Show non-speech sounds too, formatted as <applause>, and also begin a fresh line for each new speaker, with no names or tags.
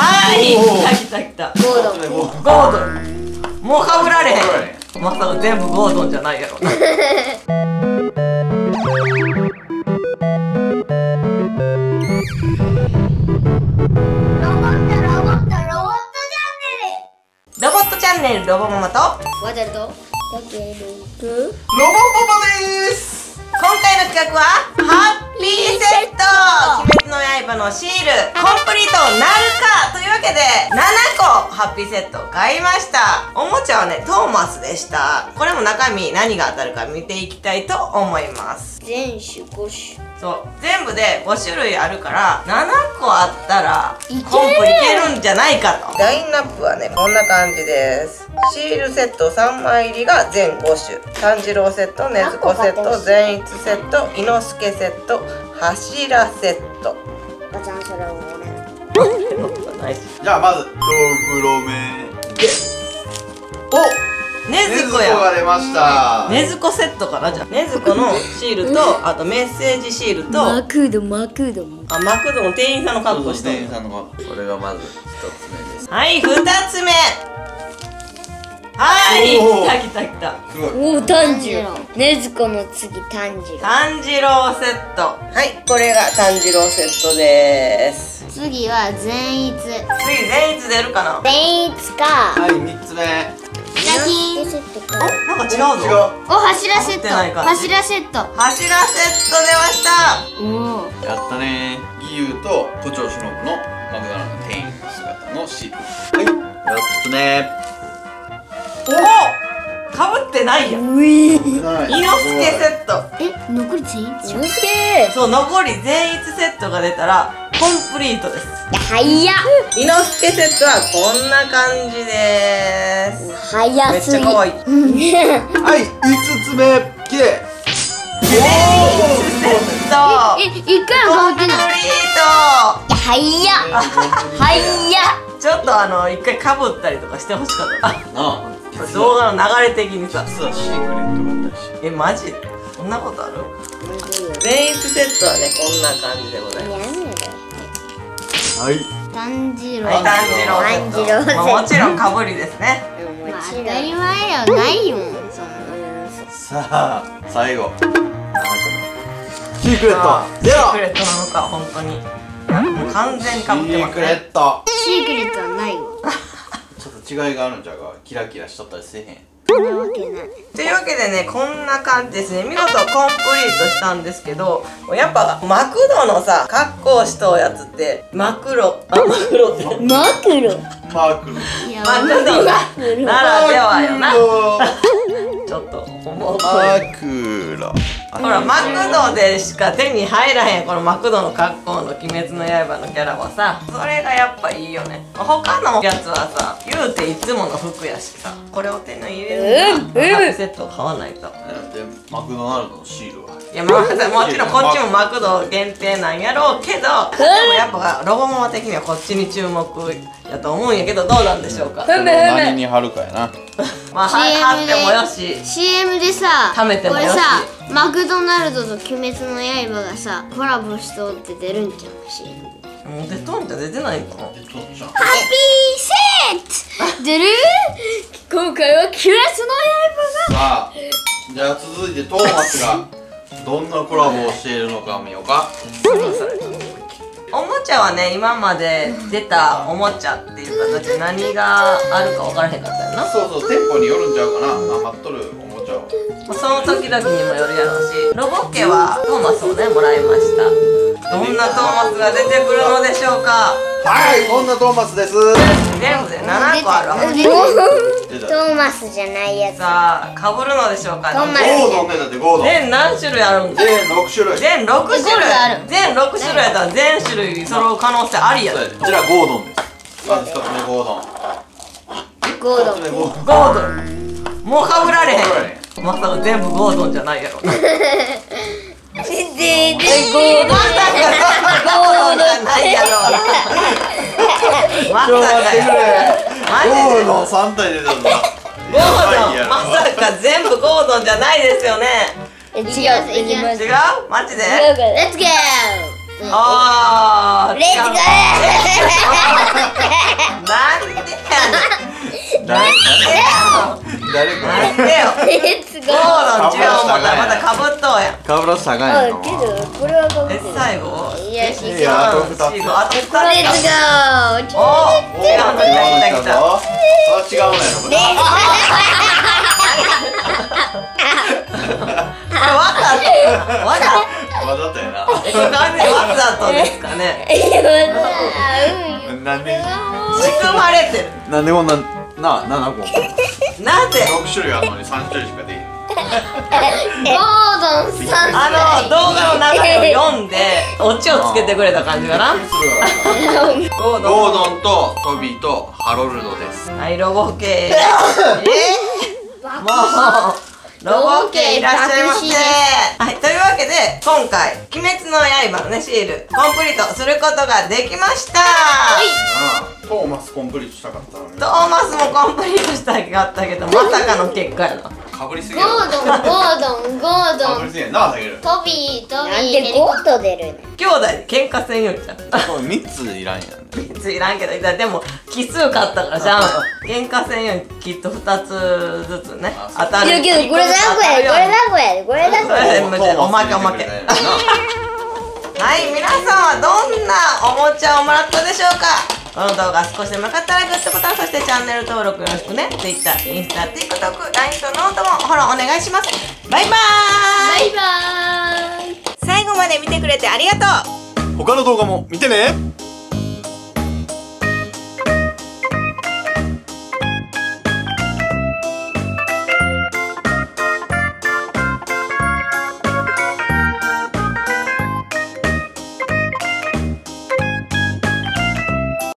はい来た来た来た。
ゴードン。
ゴ
ゴードンもうかぶられへん。まさか全部ゴードンじゃないやろ。
ロボットロボットロボットチャンネル。
ロボットチャンネル。ロボママと？
ワタルと
ロボパパです。
今回の企画は？ハッピーセットを買いました。おもちゃはねトーマスでした。これも中身何が当たるか見ていきたいと思います。
全種5種。
そう。全部で5種類あるから7個あったらコンプいけるんじゃないかと。ラインナップはねこんな感じです。シールセット3枚入りが全5種。炭治郎セット禰豆子セット善逸セット伊之助セット柱セット。
ガチャンそれを俺 <laughs>
ナイス
じゃあまず黒目お
禰
ねずこ
や
が出ました。
禰豆子セットかなじゃあ禰豆子のシールとあとメッセージシールとあ
マクドマクド
マクドの店員さんの格好して。る
さんのこれがまず一つ目です。
はい2つ目。はい来た来た来た。
すごい。
おお炭治郎。ねずこの次炭治郎。
炭治郎セット。はいこれが炭治郎セットです
次は善逸。
次善逸出るかな？
善逸か。
はい三つ目。
ラキン
おなんか違うぞ
違う。
お柱セッ
持ってない感じ。
柱セット
柱セット出ました。
おお
やったね。義勇と都庁忍のマクドナルドの店員の姿のシールはい。四つ目
おかぶってないやん。
うい。
伊之助セット。
え残り全員
そう残り善逸セットが出たらコンプリートです。
早っ。
伊之助セットはこんな感じです。め
早
っ
すぎ。
ちゃ可愛い。
はい五つ目きれい
セット。
え一回も変わって
コンプリー
早っ。早っ。
トちょっとあの一回かぶったりとかしてほしかった。あ
なあ。
動画の流れ的にさ。
実はシークレットがあったりし。て
えマジ？そんなことある？善逸セットはねこんな感じでございます
はい。
炭治郎。
はい。炭治郎。
炭治郎。
まあ、もちろんかぶりですね。
もちろん当たり前よないよそんな
さあ最後。シークレッ
あ
トゼロ
シークレットなのか本当に。完全にかぶってます
シークレ
ね
ット。
シークレットはないわ。<laughs>
ちょっと違いがあるんちゃうかキラキラしとったりせえへん
というわけでね。こんな感じですね。見事コンプリートしたんですけどやっぱマクドのさ格好しとうやつってマクロ。あマクロ。って
マクロ。
マークル
いや
マクドなならではよな。ちょっと思う。
マークロ。
ほらマクドでしか手に入らへん。このマクドの格好の「鬼滅の刃」のキャラはさそれがやっぱいいよね。他のやつはさ言うていつもの服やしさこれを手に入れるんだらハッピーセットを買わないと。
でマクドナルドのシールはい
やまあもちろんこっちもマクド限定なんやろうけどでもやっぱロボママ的にはこっちに注目やと思うんやけどどうなんでしょうか。
それを何に貼るかやな。
まあ貼ってもよし。
CM でさ
貯めてもよし。
これさマクドナルドと鬼滅の刃がさコラボしとって出るんじゃん CM で
もう出とんじゃ出てないのか
ハッピーセット！出る？今回は鬼滅の刃
さあじゃあ続いてトーマスがどんなコラボをしているのか見ようか。
おもちゃはね今まで出たおもちゃっていう形何があるか分からへんかったよな、
そうそう店舗によるんちゃうかな。余っとるおもちゃを
まあその時々にもよるやろうし。ロボッケはトーマスをねもらいました。どんなトーマスが出てくるのでしょうか
はいこんなトーマスです。
全部で7個あるわ。
トーマスじゃないやつ。
さあかぶるのでしょうか。
トーマス
ゴードンねだってゴードン。
全何種類あるん？だ
全6種類。
全6種類。全6種類やったら全種類揃う可能性ありや。
こちらゴードンです。まず1つ目ゴードン。
ゴード
1つ目ゴードン。
ゴードンもうかぶられへん。まさか全部ゴードンじゃないやろ <laughs> 全然合同合同ないやろま
さか合同三体出たんだ
ゴード。まさか全部ゴードじゃないですよね。
違う。違う
違うマジで
Let's go あー
Let's な
んでやなんでや
誰か
なんでよ
レッツゴ
ゴー違う思ったらまたかぶっとうや。ん
かぶらす高い
あ
の
けどこれはかぶっ
え
てる。
最後
いやし
いやあと二つ。
あと2つ。
レッツゴー
お違うの来た来た来た
あ違うのやろこれ
わざとわざ
わざとやな
えこれ完全にわざとですかね
なんで
仕組まれてる
なんでこんなな7個
なぜ
6種類あるのに3種類しかできへん。<laughs>
ゴードンさん。
あの動画の流れを読んでオチをつけてくれた感じかな？<laughs> ゴードン
とトビーとハロルドです。
はいロボ系え？<laughs> ー、もうロボ系いらっしゃいませ。はいというわ今回「鬼滅の刃」のねシールコンプリートすることができました。
トーマスコンプリートしたかったのに
トーマスもコンプリートしたかったけどまさかの結果やな。
かぶりすぎ
ゴードンゴードンゴードン
かぶりすぎやなあげる
トビートビーなんでゴート出るね。
兄弟で喧嘩せんよりじゃん
これ3ついらんやんね。
3ついらんけどでも奇数買ったからじゃん喧嘩せんよりきっと2つずつね当たる。
いやけどこれ何個やこれ何個やこれ何個や
おまけおまけはい皆さんはどんなおもちゃをもらったでしょうか？この動画少しでもよかったらグッドボタンそしてチャンネル登録よろしくね。Twitter、インスタ、TikTok、LINE とノートもフォローお願いします。バイバーイ
バイバーイ。
最後まで見てくれてありがとう。
他の動画も見てね